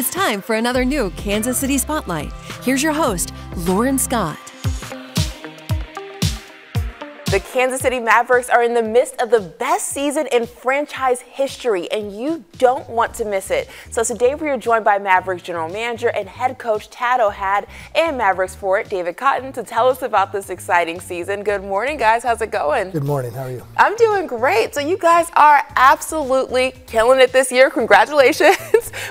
It's time for another new Kansas City Spotlight. Here's your host, Lauren Scott. The Kansas City Mavericks are in the midst of the best season in franchise history, and you don't want to miss it. So today we are joined by Mavericks general manager and head coach Tad O'Had and Mavericks for it, David Cotton, to tell us about this exciting season. Good morning, guys. How's it going? Good morning. How are you? I'm doing great. So you guys are absolutely killing it this year. Congratulations.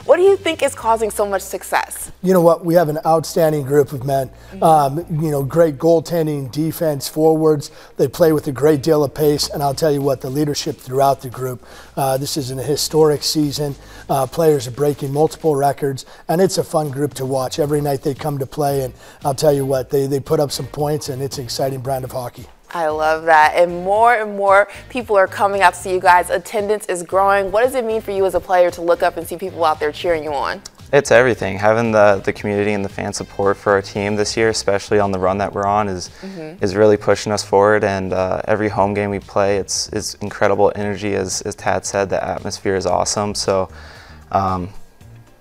What do you think is causing so much success? You know what? We have an outstanding group of men. Mm-hmm. Um, you know, great goaltending, defense, forwards. They play with a great deal of pace, and I'll tell you what, the leadership throughout the group. Uh, this is an historic season. Uh, players are breaking multiple records, and it's a fun group to watch. Every night they come to play, and I'll tell you what, they, they put up some points, and it's an exciting brand of hockey. I love that. And more and more people are coming out to see you guys. Attendance is growing. What does it mean for you as a player to look up and see people out there cheering you on? It's everything. Having the, the community and the fan support for our team this year, especially on the run that we're on, is mm-hmm. is really pushing us forward. And uh, every home game we play, it's, it's incredible energy. As, as Tad said, the atmosphere is awesome. So um,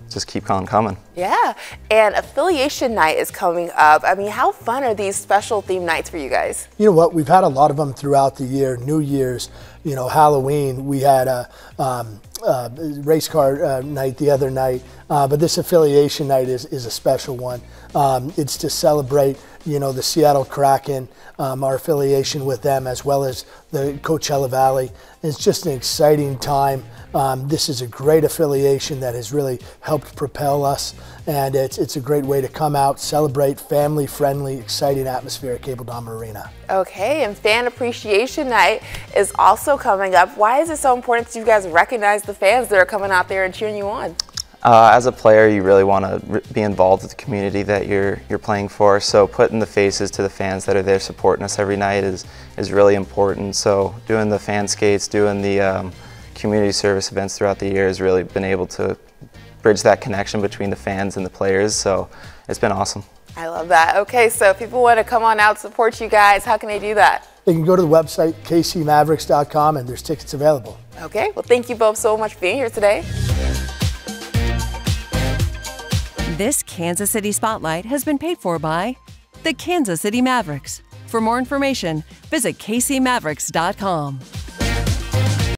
just keep on coming. Yeah, and affiliation night is coming up. I mean, how fun are these special theme nights for you guys? You know what? We've had a lot of them throughout the year. New Year's, you know, Halloween. We had a um, uh, race car uh, night the other night, uh, but this affiliation night is, is a special one. Um, it's to celebrate, you know, the Seattle Kraken, um, our affiliation with them, as well as the Coachella Valley. It's just an exciting time. Um, this is a great affiliation that has really helped propel us, and it's, it's a great way to come out, celebrate family-friendly, exciting atmosphere at Cable Dahmer Arena. Okay, and Fan Appreciation Night is also coming up. Why is it so important that you guys recognize the fans that are coming out there and cheering you on? Uh, as a player, you really want to be involved with the community that you're you're playing for. So putting the faces to the fans that are there supporting us every night is is really important. So doing the fan skates, doing the um, community service events throughout the year has really been able to bridge that connection between the fans and the players. So it's been awesome. I love that. Okay, so if people want to come on out support you guys, how can they do that? They can go to the website kcmavericks.com and there's tickets available. Okay, well, thank you both so much for being here today. This Kansas City Spotlight has been paid for by the Kansas City Mavericks. For more information, visit kcmavericks.com.